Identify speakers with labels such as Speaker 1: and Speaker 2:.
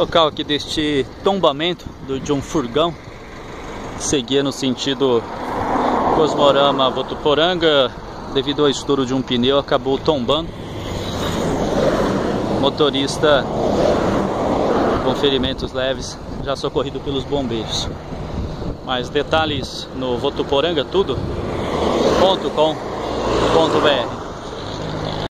Speaker 1: Local aqui deste tombamento de um furgão seguia no sentido Cosmorama Votuporanga devido ao estouro de um pneu acabou tombando. Motorista com ferimentos leves já socorrido pelos bombeiros. Mais detalhes no Votuporanga tudo